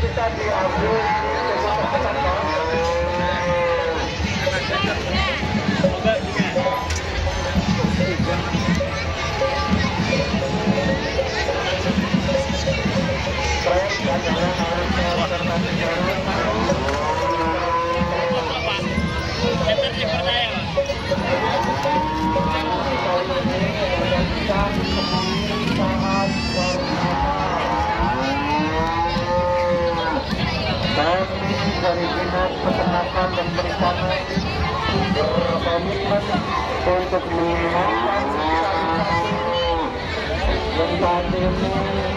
kita diambil dari peternakan dan perikanan berkomitmen untuk dan saat ini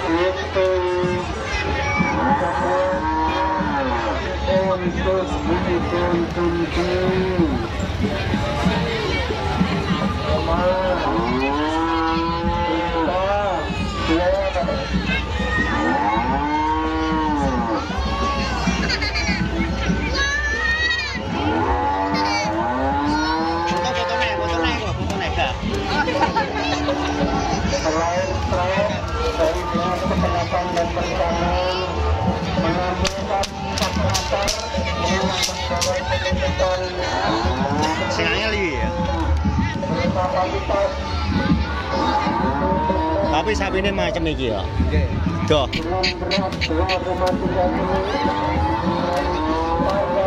itu untuk Senangnya liwi ya. Tapi sapi ini macam ini ya. Tuh. dengan berat 2,3 kilo pada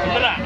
ほら。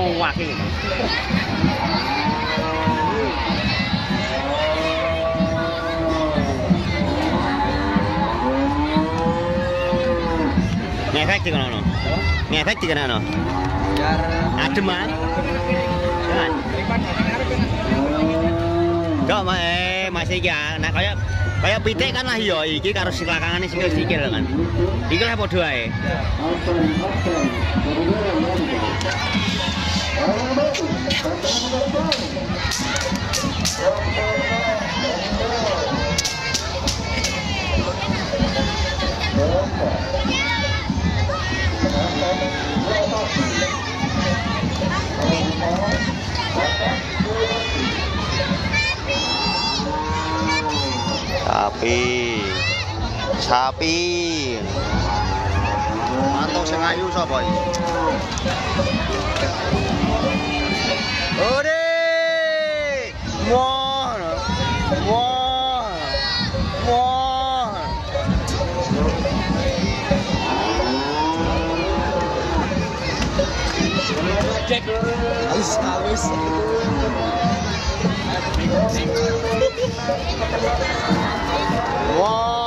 Bisa tengok wakil ini? Ngefek di kono. Ngefek di kono. Adem ah. Kok ma eh masih ya, nah kayak kayak pitik kan lah yo iki karo silakangan sikil-sikil kan. Iki lah padha ae. Sapi. Sapi. Mantap sing ayu sapa iki? Ode! One! One! One! One!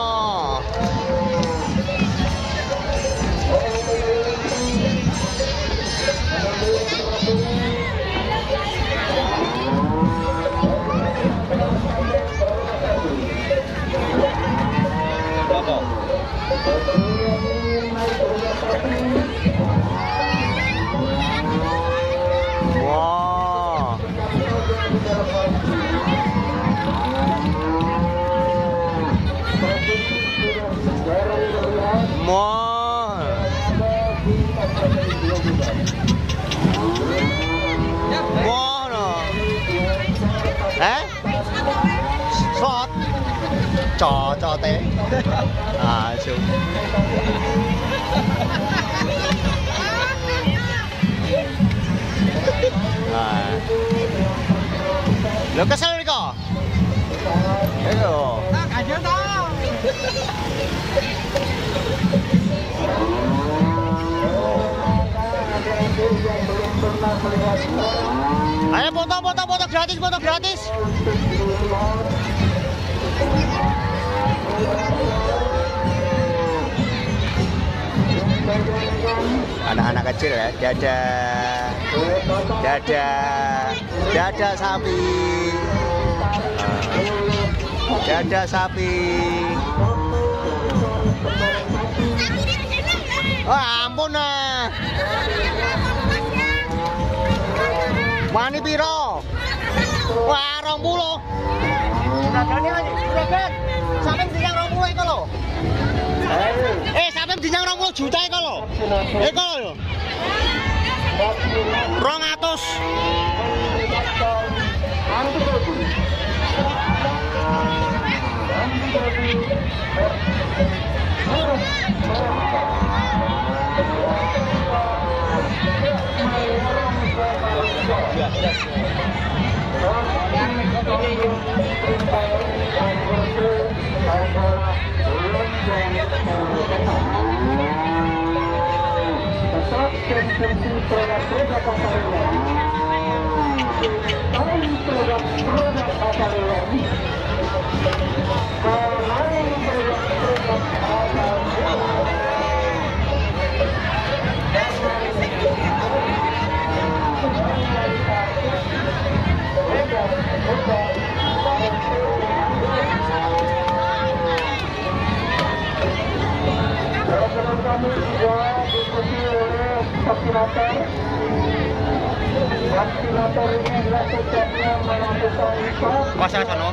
Eh? Shot. Trò trò té. À. Nah. Lo kok? Ayo. Aja tau. Ayo foto foto foto gratis foto gratis. Anak-anak kecil ya, dada, dada, dada sapi, dada sapi. Oh ampun nah. Wani piro? Wah, rong puluh. Sampai dinyang rong puluh itu loh. Eh, sampai dinyang rong puluh juta itu loh. Eh, kok loh. Rong atus. Tetap konsentrasi terhadap program kami juga diikuti oleh vaksinator. Vaksinator ini adalah setiapnya melakukan swab Kuasa sono.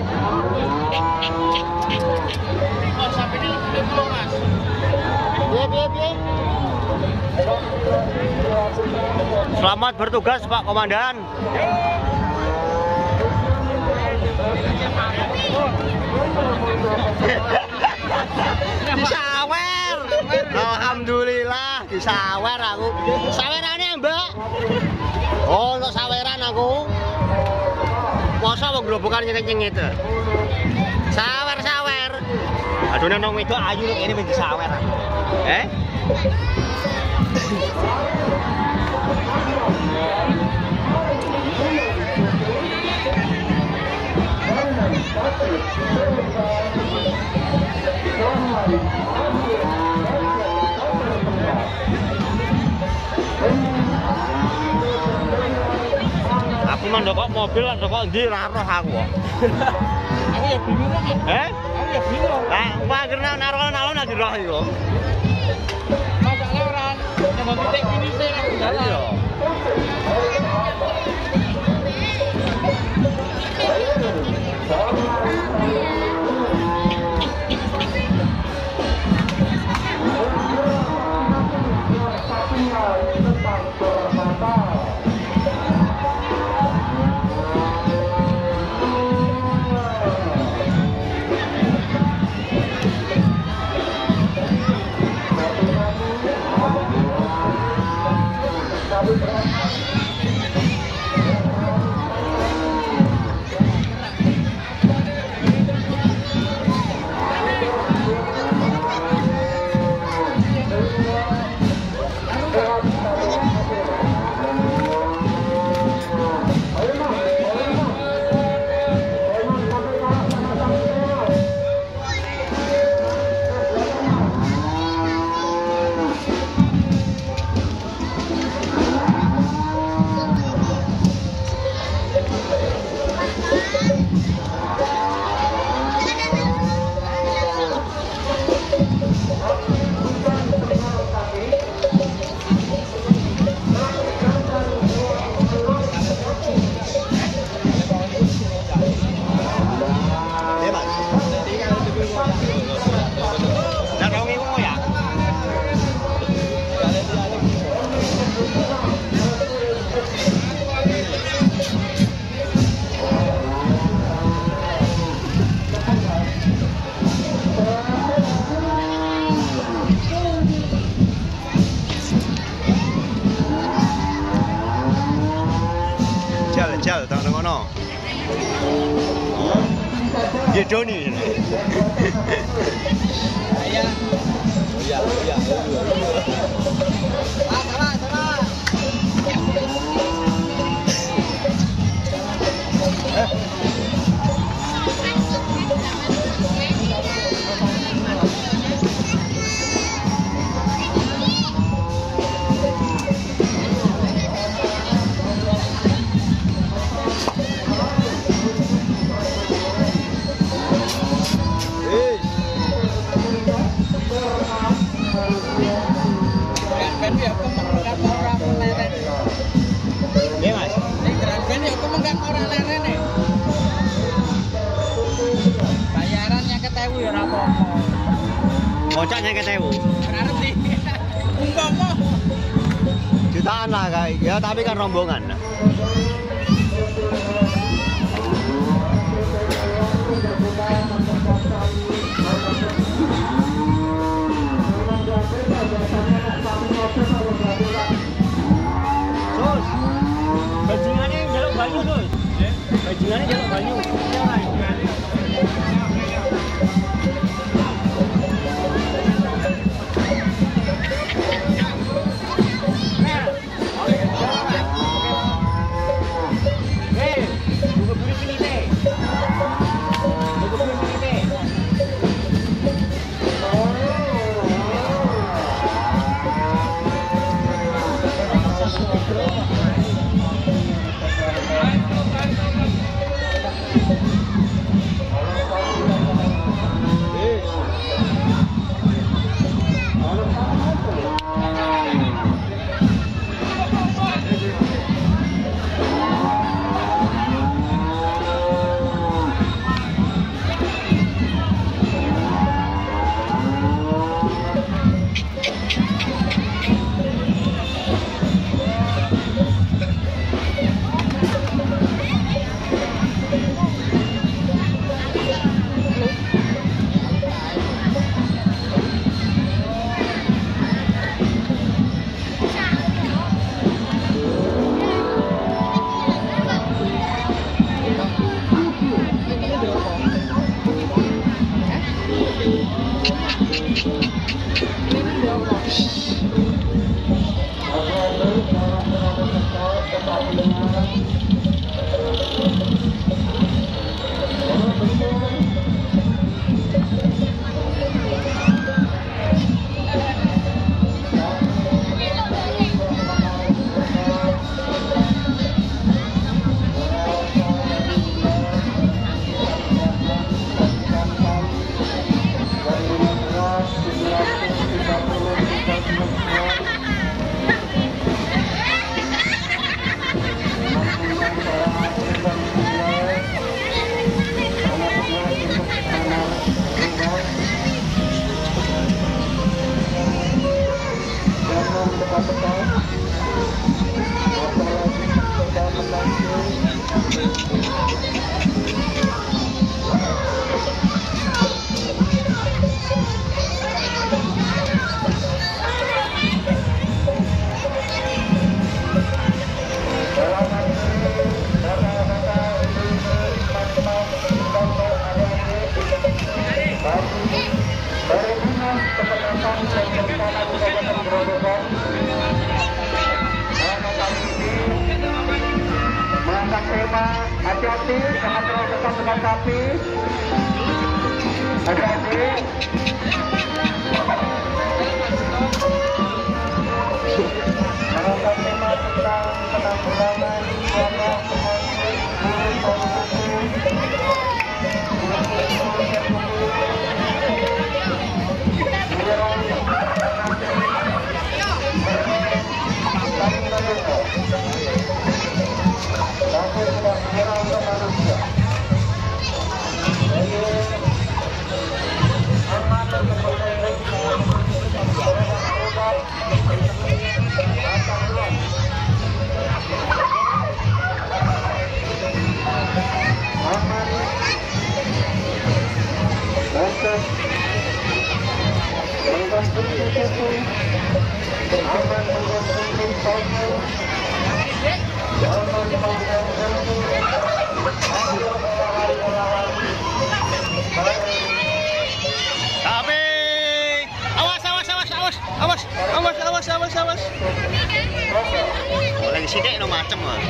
Piye piye piye? Selamat bertugas Pak Komandan. Disawer. Alhamdulillah disawer aku. Sawerane Mbak. Oh, untuk saweran aku. Masa mau gerobokan nyengit-nyengit itu? Sawer, sawer. Aduh, nong itu ayu ini menjadi sawer. aku. Eh? aku mah ndak mobil lah ndak kok ndi laroh aku aku ya bingung kan eh? Aku ya bingung. Lah aku akhir nak naruh kan alon lagi roh iku. Masalah orang yang mau titik ini saya jalan. Kocak saya ketemu. berarti sih. Umpama. Jutaan lah kayak. Ya tapi kan rombongan. 了。makan sapi. Hati-hati kalau kami tentang penanggulan Tapi awas awas awas awas awas awas awas awas awas. Boleh sidik no macem lah.